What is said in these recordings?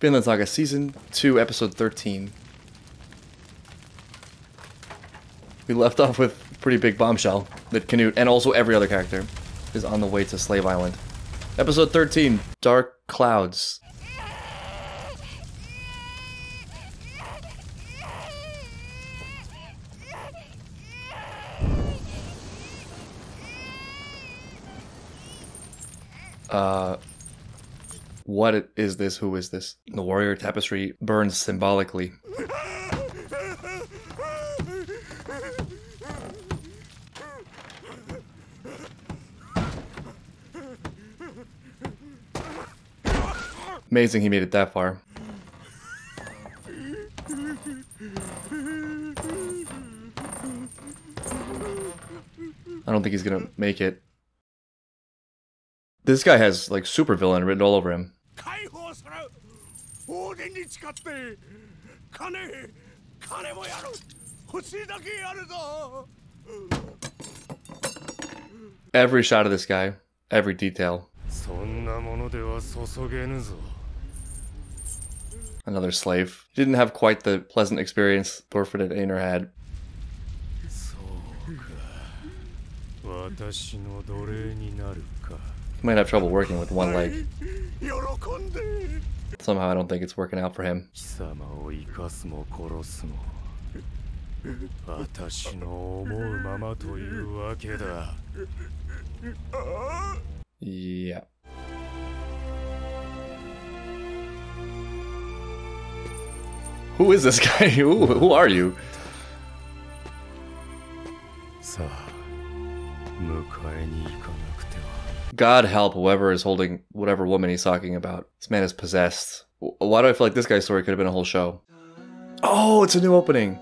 Vinland Saga Season 2, Episode 13. We left off with pretty big bombshell that Canute, and also every other character, is on the way to Slave Island. Episode 13, Dark Clouds. Uh, what is this? Who is this? The warrior tapestry burns symbolically. Amazing he made it that far. I don't think he's gonna make it. This guy has like super villain written all over him. 解放するオーディンに誓って金金もやる欲しいだけやるぞ Every shot of this guy, every detail. そんなものでは注げぬぞ Another slave. Didn't have quite the pleasant experience Thorfinn and Einar had. そうか私の奴隷になるか He might have trouble working with one leg. Somehow I don't think it's working out for him. Yeah. Who is this guy? Who, who are you? God help whoever is holding whatever woman he's talking about. This man is possessed. Why do I feel like this guy's story could have been a whole show? Oh, it's a new opening.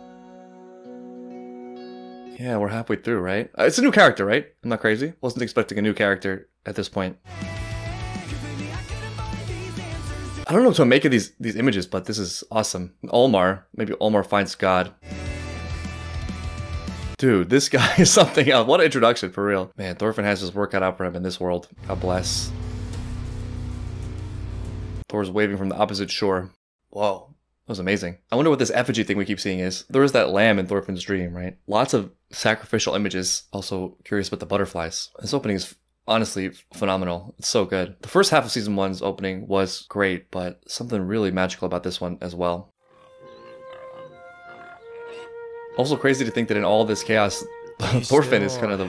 Yeah, we're halfway through, right? Uh, It's a new character, right? I'm not crazy. Wasn't expecting a new character at this point. I don't know what to make of these these images, but this is awesome. Olmar, maybe Olmar finds God. Dude, this guy is something else. What an introduction, for real. Man, Thorfinn has his work cut out for him in this world. God bless. Thor's waving from the opposite shore. Whoa. That was amazing. I wonder what this effigy thing we keep seeing is. There is that lamb in Thorfinn's dream, right? Lots of sacrificial images. Also curious about the butterflies. This opening is honestly phenomenal. It's so good. The first half of season one's opening was great, but something really magical about this one as well. Also crazy to think that in all this chaos, Thorfinn is kind of the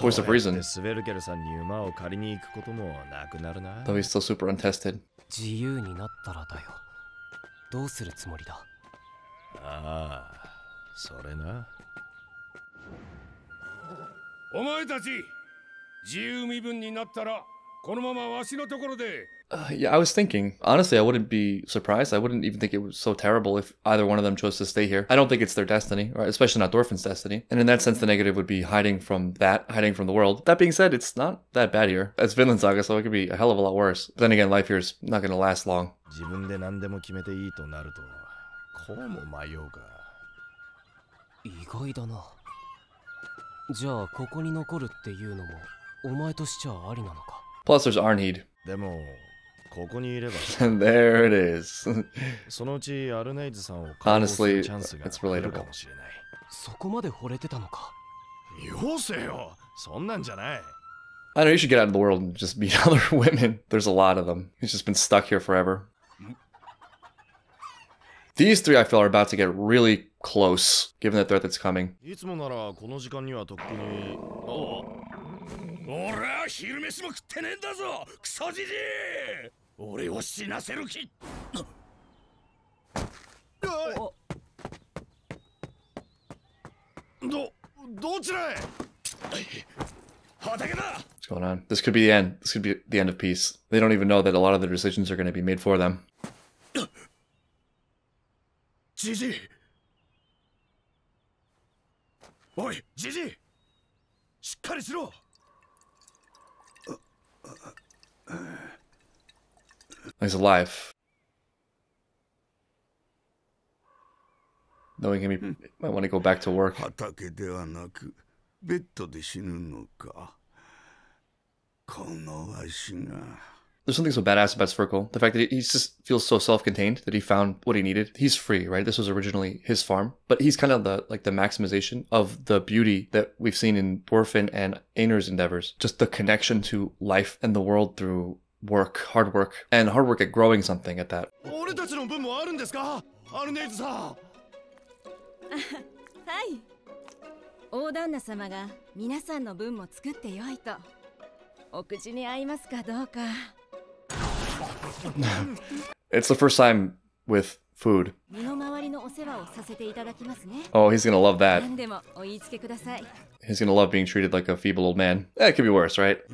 voice of こうやって reason, スベルゲルさんに馬を借りに行くこともなくなるな though he's still super untested. 自由になったらだよどうするつもりだああそれなお前たち自由身分になったらこのままわしのところで uh, yeah, I was thinking. Honestly, I wouldn't be surprised. I wouldn't even think it was so terrible if either one of them chose to stay here. I don't think it's their destiny, right? Especially not Thorfinn's destiny. And in that sense, the negative would be hiding from that, hiding from the world. That being said, it's not that bad here. It's Vinland Saga, so it could be a hell of a lot worse. But then again, life here is not going to last long. Plus there's Arnheid でもここにいれば And there it is. そのうちアルネイズさんを解放す Honestly, るチャンスが it's 来る relatable. かもしれないそこまで惚れてたのかよせよそんなんじゃない I know you should get out of the world and just meet other women. There's a lot of them. He's just been stuck here forever. These three, I feel, are about to get really close, given the threat that's coming. 俺を死なせる気ど、どちらへ What's going on? This could be the end. This could be the end of peace. They don't even know that a lot of the decisions are going to be made for them. Gigi! Oi, Gigi! しっかりしろ He's alive. Knowing him, he might want to go back to work. There's something so badass about Sverkel. The fact that he just feels so self-contained that he found what he needed. He's free, right? This was originally his farm, but he's kind of the like the maximization of the beauty that we've seen in Thorfinn and Einar's endeavors. Just the connection to life and the world through work, hard work, and hard work at growing something at that. it's the first time with food. Oh, he's gonna love that. He's gonna love being treated like a feeble old man. Eh, that could be worse, right?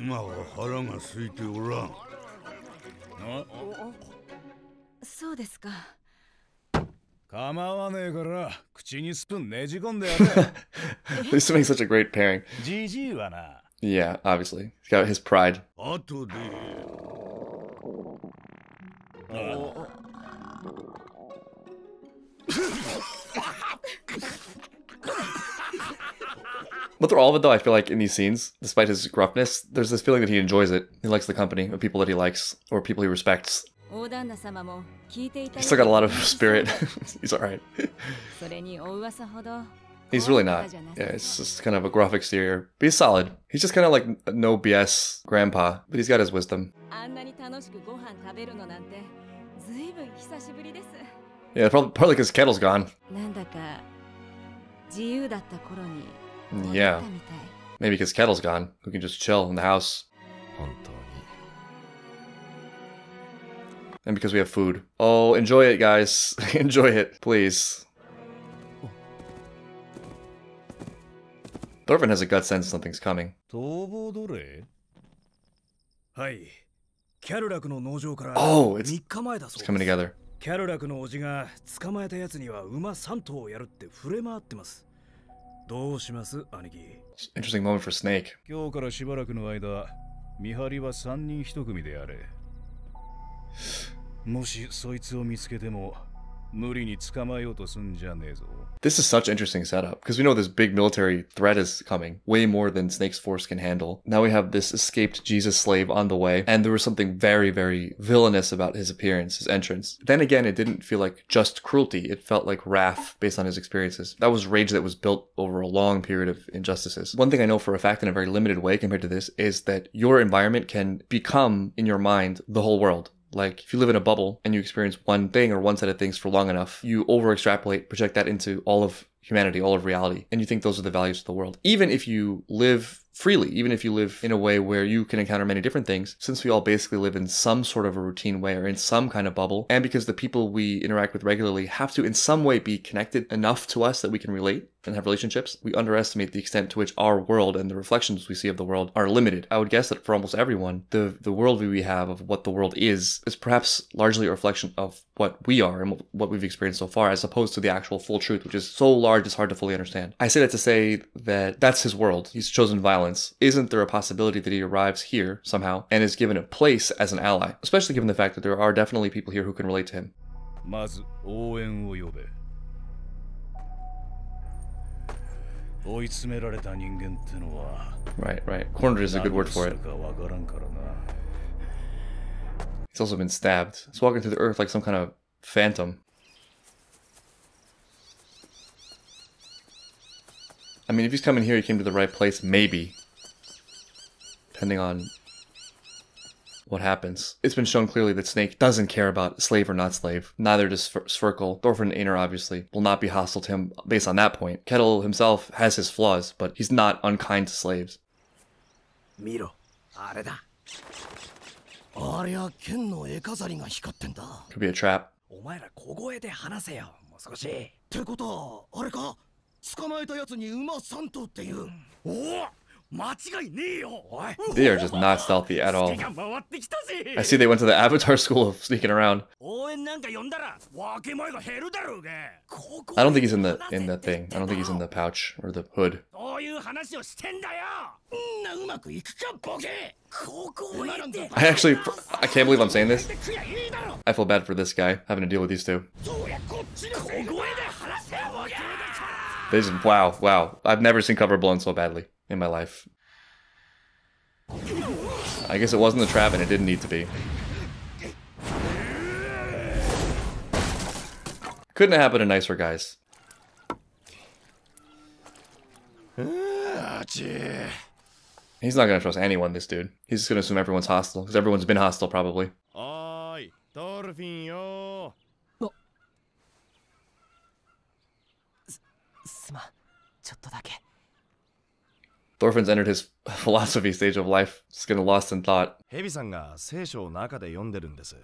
They're such a great pairing. Yeah, obviously. He's got his pride. But through all of it, though, I feel like in these scenes, despite his gruffness, there's this feeling that he enjoys it. He likes the company of people that he likes or people he respects. He's still got a lot of spirit. He's alright. He's really not. Yeah, it's just kind of a gruff exterior. But he's solid. He's just kind of like no BS grandpa, but he's got his wisdom. Yeah, probably because Ketil's gone. Yeah. Maybe because Ketil's gone. We can just chill in the house. And because we have food. Oh, enjoy it, guys. enjoy it, please. Thorfinn has a gut sense something's coming. Oh, it's, it's coming together. キャルラクのおじが捕まえたやつには馬3頭をやるって触れ回ってます。どうします兄貴？Interesting moment for Snake. 今日からしばらくの間見張りは3人1組でやれ。もしそいつを見つけても This is such interesting setup because we know this big military threat is coming, way more than Snake's force can handle. Now we have this escaped Jesus slave on the way, and there was something very, very villainous about his appearance, his entrance. Then again, it didn't feel like just cruelty; it felt like wrath based on his experiences. That was rage that was built over a long period of injustices. One thing I know for a fact in a very limited way compared to this is that your environment can become in your mind the whole world. Like, if you live in a bubble and you experience one thing or one set of things for long enough, you over extrapolate, project that into all of humanity, all of reality, and you think those are the values of the world. Even if you live freely, even if you live in a way where you can encounter many different things, since we all basically live in some sort of a routine way or in some kind of bubble, and because the people we interact with regularly have to in some way be connected enough to us that we can relate and have relationships, we underestimate the extent to which our world and the reflections we see of the world are limited. I would guess that for almost everyone, the the worldview we have of what the world is is perhaps largely a reflection of what we are and what we've experienced so far, as opposed to the actual full truth, which is so large it's hard to fully understand. I say that to say that that's his world. He's chosen violence Isn't there a possibility that he arrives here somehow and is given a place as an ally? Especially given the fact that there are definitely people here who can relate to him. まず応援を呼べ追い詰められた人間ってのは Right, right. Cornered is a good word for it. 何をするかわからんからな He's also been stabbed. He's walking through the earth like some kind of phantom. I mean, if he's coming here, he came to the right place, maybe. Depending on what happens. It's been shown clearly that Snake doesn't care about slave or not slave. Neither does Sverkel. Thorfinn Einar, obviously, will not be hostile to him based on that point. Ketil himself has his flaws, but he's not unkind to slaves. Miro, Could be a trap. 捕まえたやつに馬3頭っていうおお間違いねえよおい They are just not stealthy at all. 手が回ってきたぜ I see they went to the Avatar school of sneaking around. 応援なんか呼んだら分け前が減るだろうが I don't think he's in the in the thing. I don't think he's in the pouch or the hood. そういう話をしてんだよんなうまくいくかボケここへ行って I actually, I can't believe I'm saying this. くやいいだろ I feel bad for this guy having to deal with these two. This is wow, wow. I've never seen cover blown so badly in my life. I guess it wasn't a trap and it didn't need to be. Couldn't have happened to nicer guys. He's not gonna trust anyone, this dude. He's just gonna assume everyone's hostile, because everyone's been hostile probably. とだけ Thorfinn's entered his philosophy stage of life, just getting lost in thought. ヘビさんが聖書を中で読んでるんです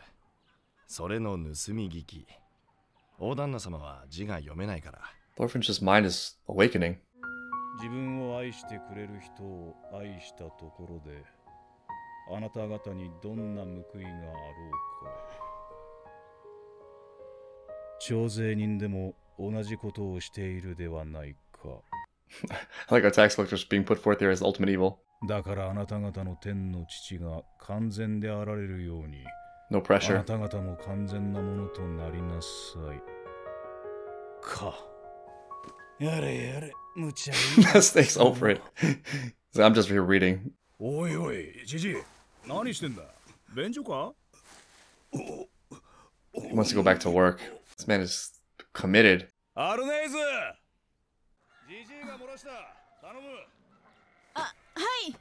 それの盗み聞き大旦那様は字が読めないから Thorfinn's just mind is awakening. 自分を愛してくれる人を愛したところであなた方にどんな報いがあろうか徴税人でも同じことをしているではないか I like our tax collectors being put forth here as ultimate evil. だからあなた方の天の父が完全であられるように No あな pressure. た方も完全なものとなりなさいかやれやれ無茶い Snake's over it. So I'm just here reading. おいおいじじい何してんだ便所か He wants to go back to work. This man is committed. アルネイズ じじいが漏らした頼むはい。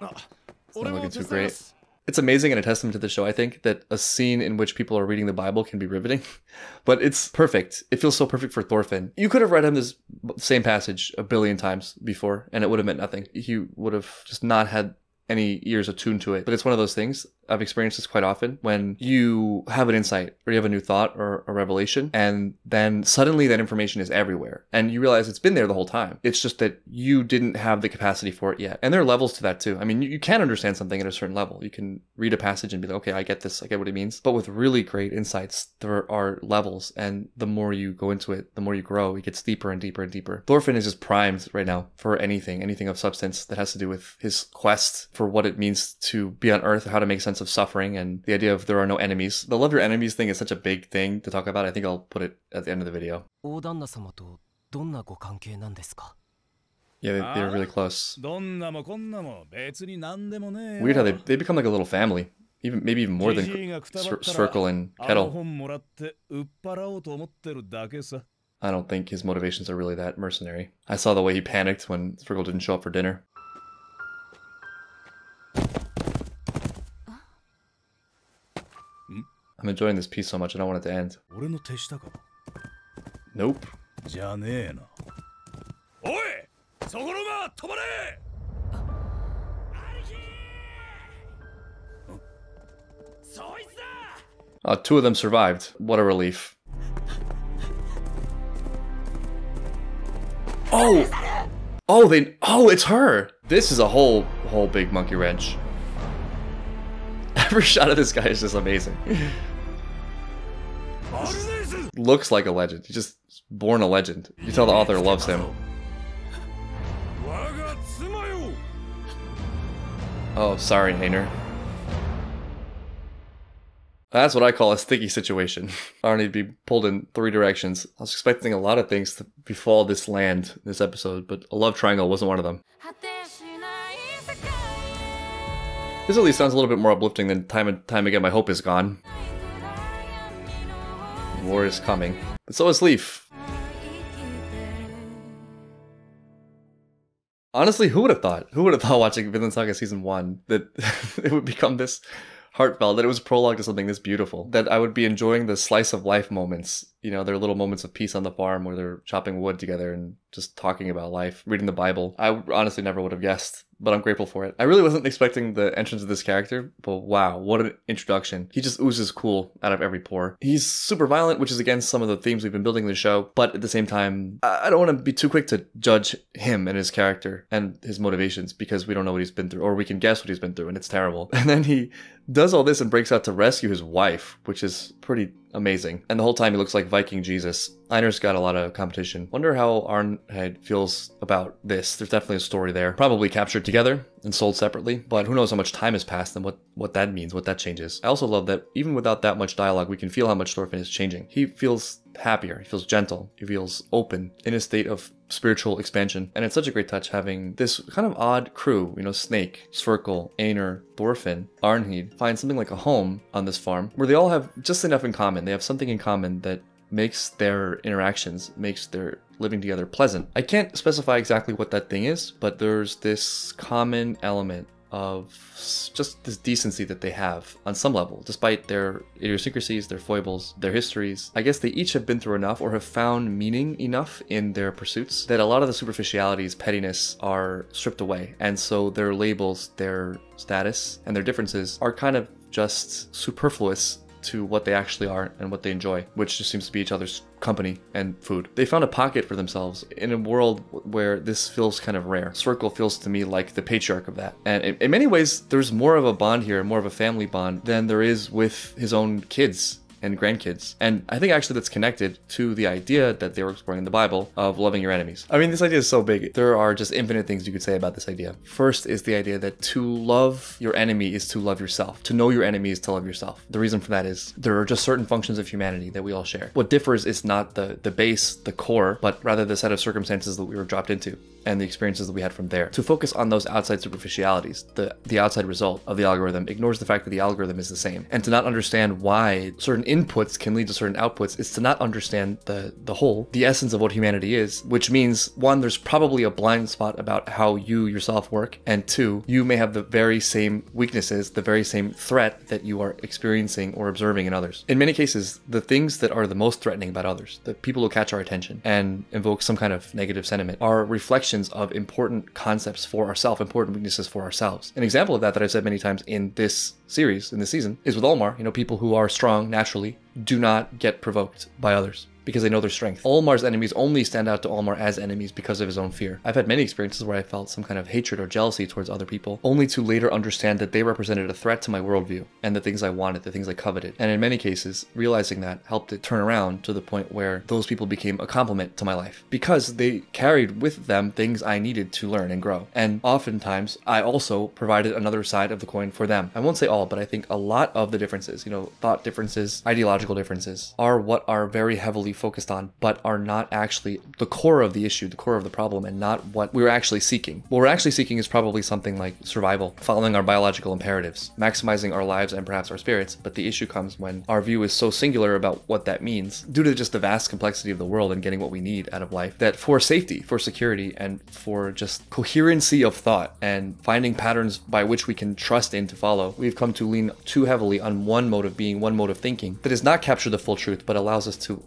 It's not looking too great. It's amazing and a testament to the show, I think, that a scene in which people are reading the Bible can be riveting. but it's perfect. It feels so perfect for Thorfinn. You could have read him this same passage a billion times before, and it would have meant nothing. He would have just not had any ears attuned to it. But it's one of those things. I've experienced this quite often when you have an insight or you have a new thought or a revelation, and then suddenly that information is everywhere. And you realize it's been there the whole time. It's just that you didn't have the capacity for it yet. And there are levels to that too. I mean, you, you can understand something at a certain level. You can read a passage and be like, okay, I get this. I get what it means. But with really great insights, there are levels. And the more you go into it, the more you grow, it gets deeper and deeper and deeper. Thorfinn is just primed right now for anything, anything of substance that has to do with his quest for what it means to be on Earth, how to make sense sense of suffering and the idea of there are no enemies. The love your enemies thing is such a big thing to talk about. I think I'll put it at the end of the video. Yeah, they, they were really ah, close. Weird how they, they become like a little family. Even maybe even more than Sverkel and Ketil. I don't think his motivations are really that mercenary. I saw the way he panicked when Sverkel didn't show up for dinner. I'm enjoying this piece so much and I want it to end. Nope. Uh, two of them survived. What a relief. Oh! Oh, they- Oh, it's her! This is a whole, whole big monkey wrench. Every shot of this guy is just amazing. looks like a legend. He's just born a legend. You tell the author loves him. Oh, sorry, Einar. That's what I call a sticky situation. I need to be pulled in three directions. I was expecting a lot of things to befall this land this episode, but a love triangle wasn't one of them. This at least sounds a little bit more uplifting than time and time again my hope is gone. War is coming, but so is Leaf. Honestly, who would have thought? Who would have thought watching Vinland Saga season one that it would become this heartfelt, that it was prologue to something this beautiful, that I would be enjoying the slice of life moments. You know, their little moments of peace on the farm where they're chopping wood together and just talking about life, reading the Bible. I honestly never would have guessed, but I'm grateful for it. I really wasn't expecting the entrance of this character, but wow, what an introduction. He just oozes cool out of every pore. He's super violent, which is against some of the themes we've been building in the show, but at the same time, I don't want to be too quick to judge him and his character and his motivations because we don't know what he's been through, or we can guess what he's been through, and it's terrible. And then he does all this and breaks out to rescue his wife, which is pretty amazing. And the whole time he looks like Viking Jesus. Einar's got a lot of competition. Wonder how Arnheid feels about this. There's definitely a story there. Probably captured together and sold separately, but who knows how much time has passed and what, what that means, what that changes. I also love that even without that much dialogue, we can feel how much Thorfinn is changing. He feels happier, he feels gentle, he feels open in a state of spiritual expansion. And it's such a great touch having this kind of odd crew, you know, Snake, Sverkel, Einar, Thorfinn, Arnheid, find something like a home on this farm where they all have just enough in common. They have something in common that makes their interactions, makes their living together pleasant. I can't specify exactly what that thing is, but there's this common element of just this decency that they have on some level, despite their idiosyncrasies, their foibles, their histories. I guess they each have been through enough or have found meaning enough in their pursuits that a lot of the superficialities, pettiness are stripped away. And so their labels, their status, and their differences are kind of just superfluous to what they actually are and what they enjoy, which just seems to be each other's company and food. They found a pocket for themselves in a world where this feels kind of rare. Sverkel feels to me like the patriarch of that. And in, many ways, there's more of a bond here, more of a family bond than there is with his own kids and grandkids. And I think actually that's connected to the idea that they were exploring in the Bible of loving your enemies. I mean, this idea is so big. There are just infinite things you could say about this idea. First is the idea that to love your enemy is to love yourself. To know your enemy is to love yourself. The reason for that is there are just certain functions of humanity that we all share. What differs is not the, the base, the core, but rather the set of circumstances that we were dropped into and the experiences that we had from there. To focus on those outside superficialities, the, the outside result of the algorithm ignores the fact that the algorithm is the same. And to not understand why certain inputs can lead to certain outputs is to not understand the, the whole, the essence of what humanity is, which means one, there's probably a blind spot about how you yourself work, and two, you may have the very same weaknesses, the very same threat that you are experiencing or observing in others. In many cases, the things that are the most threatening about others, the people who catch our attention and invoke some kind of negative sentiment, are reflections of important concepts for ourselves, important weaknesses for ourselves. An example of that that I've said many times in this series, in this season, is with Olmar. You know, people who are strong naturally do not get provoked by others because they know their strength. Olmar's enemies only stand out to Olmar as enemies because of his own fear. I've had many experiences where I felt some kind of hatred or jealousy towards other people, only to later understand that they represented a threat to my worldview and the things I wanted, the things I coveted. And in many cases, realizing that helped it turn around to the point where those people became a complement to my life because they carried with them things I needed to learn and grow. And oftentimes, I also provided another side of the coin for them. I won't say all, but I think a lot of the differences, you know, thought differences, ideological differences, are what are very heavily focused on, but are not actually the core of the issue, the core of the problem, and not what we're actually seeking. What we're actually seeking is probably something like survival, following our biological imperatives, maximizing our lives and perhaps our spirits. But the issue comes when our view is so singular about what that means, due to just the vast complexity of the world and getting what we need out of life, that for safety, for security, and for just coherency of thought and finding patterns by which we can trust in to follow, we've come to lean too heavily on one mode of being, one mode of thinking that does not capture the full truth, but allows us to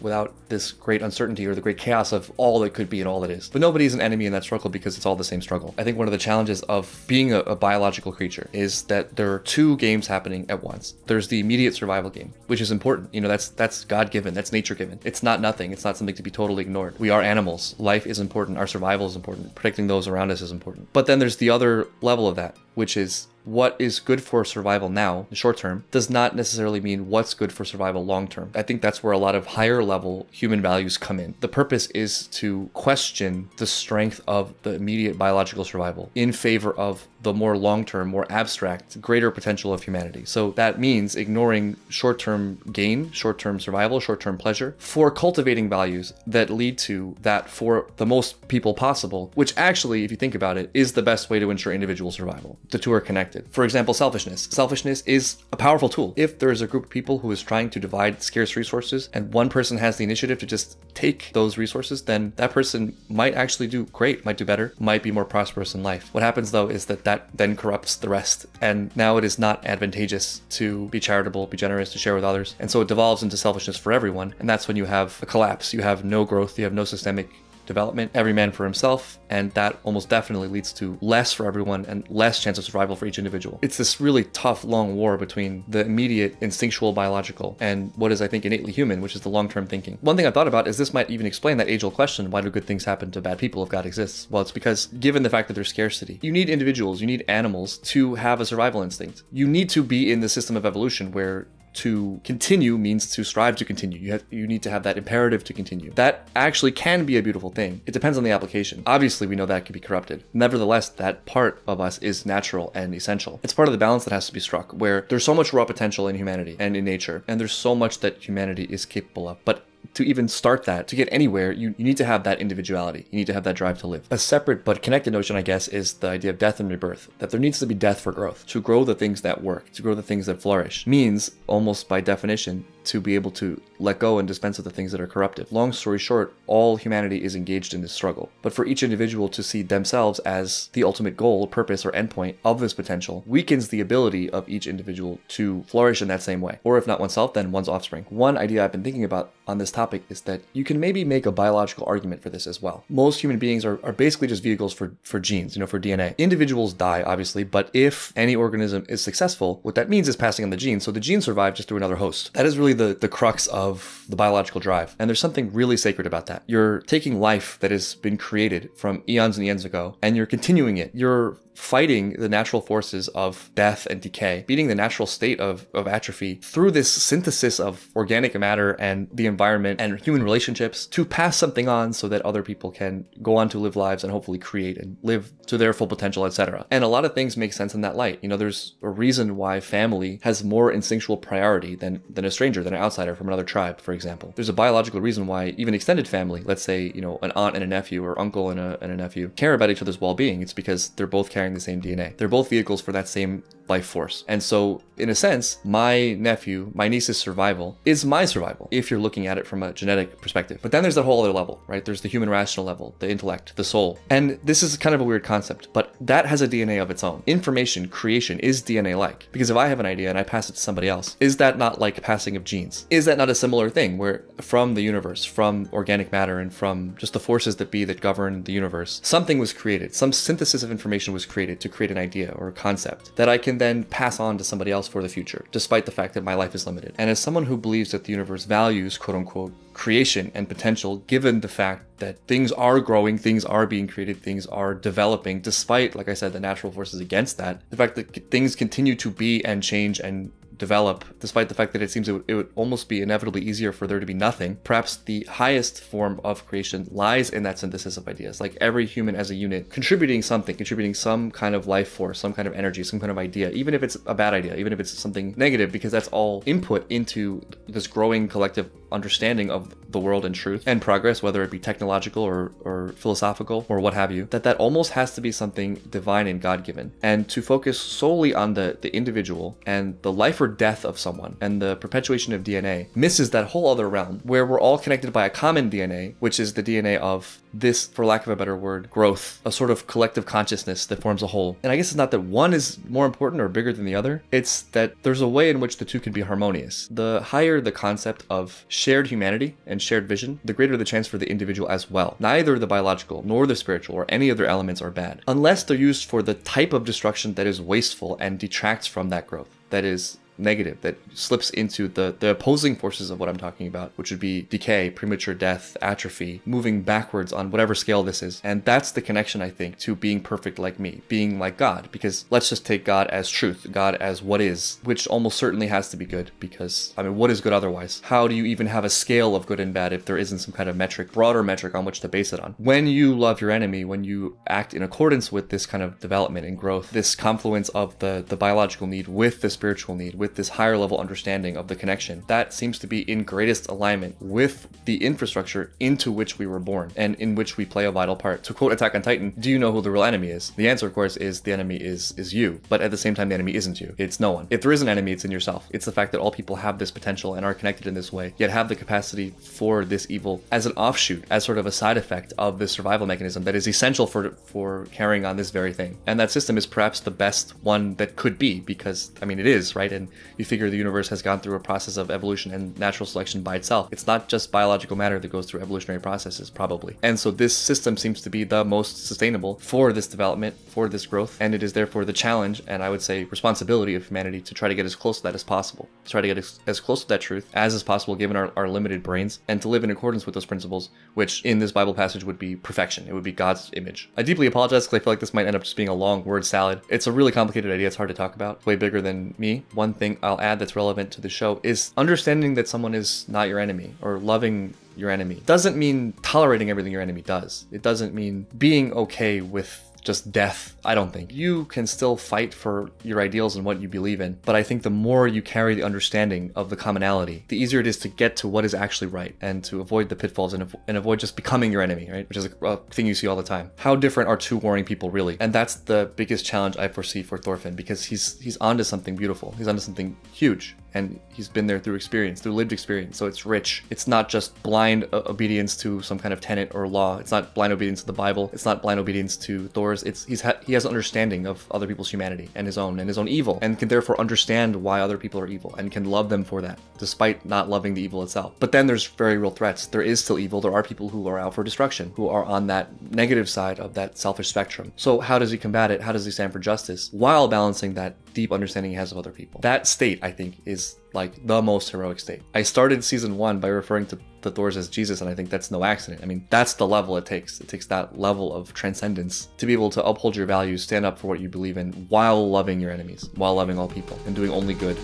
without this great uncertainty or the great chaos of all that could be and all that is. But nobody's an enemy in that struggle because it's all the same struggle. I think one of the challenges of being a, a biological creature is that there are two games happening at once. There's the immediate survival game, which is important. You know, that's that's God given, that's nature given. It's not nothing. It's not something to be totally ignored. We are animals. Life is important. Our survival is important. Protecting those around us is important. But then there's the other level of that, which is what is good for survival now, the short term, does not necessarily mean what's good for survival long term. I think that's where a lot of higher level human values come in. The purpose is to question the strength of the immediate biological survival in favor of the more long term, more abstract, greater potential of humanity. So that means ignoring short term gain, short term survival, short term pleasure for cultivating values that lead to that for the most people possible, which actually, if you think about it, is the best way to ensure individual survival. The two are connected. For example, selfishness. Selfishness is a powerful tool. If there is a group of people who is trying to divide scarce resources and one person has the initiative to just take those resources, then that person might actually do great, might do better, might be more prosperous in life. What happens though is that that then corrupts the rest. And now it is not advantageous to be charitable, be generous, to share with others. And so it devolves into selfishness for everyone. And that's when you have a collapse. You have no growth, you have no systemic development, every man for himself, and that almost definitely leads to less for everyone and less chance of survival for each individual. It's this really tough, long war between the immediate instinctual biological and what is, I think, innately human, which is the long term thinking. One thing I thought about is this might even explain that age old question why do good things happen to bad people if God exists? Well, it's because given the fact that there's scarcity, you need individuals, you need animals to have a survival instinct. You need to be in the system of evolution where to continue means to strive to continue. You have, you need to have that imperative to continue. That actually can be a beautiful thing. It depends on the application. Obviously, we know that can be corrupted. Nevertheless, that part of us is natural and essential. It's part of the balance that has to be struck, where there's so much raw potential in humanity and in nature, and there's so much that humanity is capable of. But to even start that, to get anywhere, you, you need to have that individuality. You need to have that drive to live. A separate but connected notion, I guess, is the idea of death and rebirth. That there needs to be death for growth. To grow the things that work, to grow the things that flourish, means almost by definition to be able to let go and dispense with the things that are corruptive. Long story short, all humanity is engaged in this struggle. But for each individual to see themselves as the ultimate goal, purpose, or endpoint of this potential weakens the ability of each individual to flourish in that same way. Or if not oneself, then one's offspring. One idea I've been thinking about on this topic is that you can maybe make a biological argument for this as well. Most human beings are, are basically just vehicles for, for genes, you know, for DNA. Individuals die, obviously, but if any organism is successful, what that means is passing on the genes. So the genes survive just through another host. That is really the, the crux of the biological drive. And there's something really sacred about that. You're taking life that has been created from eons and eons ago, and you're continuing it. You're fighting the natural forces of death and decay, beating the natural state of, of atrophy through this synthesis of organic matter and the environment and human relationships to pass something on so that other people can go on to live lives and hopefully create and live to their full potential, etc. And a lot of things make sense in that light. You know, there's a reason why family has more instinctual priority than, than a stranger, than an outsider from another tribe, for example. There's a biological reason why even extended family, let's say, you know, an aunt and a nephew or uncle and a, and a nephew, care about each other's well-being. It's because they're both carrying the same DNA. They're both vehicles for that same life force. And so, in a sense, my nephew, my niece's survival is my survival if you're looking at it from a genetic perspective. But then there's that whole other level, right? There's the human rational level, the intellect, the soul. And this is kind of a weird concept, but that has a DNA of its own. Information creation is DNA like. Because if I have an idea and I pass it to somebody else, is that not like passing of genes? Is that not a similar thing where from the universe, from organic matter, and from just the forces that be that govern the universe, something was created, some synthesis of information was created to create an idea or a concept that I can then pass on to somebody else for the future, despite the fact that my life is limited. And as someone who believes that the universe values, quote unquote, creation and potential, given the fact that things are growing, things are being created, things are developing, despite, like I said, the natural forces against that, the fact that things continue to be and change and develop, despite the fact that it seems it would, it would, almost be inevitably easier for there to be nothing. Perhaps the highest form of creation lies in that synthesis of ideas, like every human as a unit contributing something, contributing some kind of life force, some kind of energy, some kind of idea, even if it's a bad idea, even if it's something negative, because that's all input into this growing collective understanding of the world and truth and progress, whether it be technological or, or philosophical or what have you, that that almost has to be something divine and God given. And to focus solely on the, the individual and the life or death of someone and the perpetuation of DNA misses that whole other realm where we're all connected by a common DNA, which is the DNA of this, for lack of a better word, growth, a sort of collective consciousness that forms a whole. And I guess it's not that one is more important or bigger than the other, it's that there's a way in which the two can be harmonious. The higher the concept of shared humanity and shared vision, the greater the chance for the individual as well. Neither the biological nor the spiritual or any other elements are bad, unless they're used for the type of destruction that is wasteful and detracts from that growth. That is negative that slips into the, the opposing forces of what I'm talking about, which would be decay, premature death, atrophy, moving backwards on whatever scale this is. And that's the connection, I think, to being perfect like me, being like God. Because let's just take God as truth, God as what is, which almost certainly has to be good. Because, I mean, what is good otherwise? How do you even have a scale of good and bad if there isn't some kind of metric, broader metric on which to base it on? When you love your enemy, when you act in accordance with this kind of development and growth, this confluence of the, the biological need with the spiritual need, with this higher level understanding of the connection. That seems to be in greatest alignment with the infrastructure into which we were born and in which we play a vital part. To quote Attack on Titan, do you know who the real enemy is? The answer, of course, is the enemy is is you. But at the same time, the enemy isn't you. It's no one. If there is an enemy, it's in yourself. It's the fact that all people have this potential and are connected in this way, yet have the capacity for this evil as an offshoot, as sort of a side effect of the survival mechanism that is essential for for carrying on this very thing. And that system is perhaps the best one that could be because I mean it is, right? And you figure the universe has gone through a process of evolution and natural selection by itself. It's not just biological matter that goes through evolutionary processes, probably. And so this system seems to be the most sustainable for this development, for this growth, and it is therefore the challenge and I would say responsibility of humanity to try to get as close to that as possible, to try to get as, close to that truth as is possible given our, our limited brains, and to live in accordance with those principles, which in this Bible passage would be perfection. It would be God's image. I deeply apologize because I feel like this might end up just being a long word salad. It's a really complicated idea. It's hard to talk about. Way bigger than me. One thing I'll add that's relevant to the show is understanding that someone is not your enemy or loving your enemy doesn't mean tolerating everything your enemy does. It doesn't mean being okay with just death. I don't think. You can still fight for your ideals and what you believe in, but I think the more you carry the understanding of the commonality, the easier it is to get to what is actually right and to avoid the pitfalls and, and avoid just becoming your enemy, right? Which is a, a thing you see all the time. How different are two warring people really? And that's the biggest challenge I foresee for Thorfinn because he's he's onto something beautiful. He's onto something huge and he's been there through experience, through lived experience. So it's rich. It's not just blind obedience to some kind of tenet or law. It's not blind obedience to the Bible. It's not blind obedience to Thor's. It's he's ha- he has understanding of other people's humanity and his own and his own evil, and can therefore understand why other people are evil and can love them for that, despite not loving the evil itself. But then there's very real threats. There is still evil. There are people who are out for destruction, who are on that negative side of that selfish spectrum. So how does he combat it? How does he stand for justice while balancing that deep understanding he has of other people? That state, I think, is like the most heroic state. I started season one by referring to the Thors as Jesus, and I think that's no accident. I mean, that's the level it takes. It takes that level of transcendence to be able to uphold your values, stand up for what you believe in, while loving your enemies, while loving all people, and doing only good.